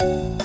Bye.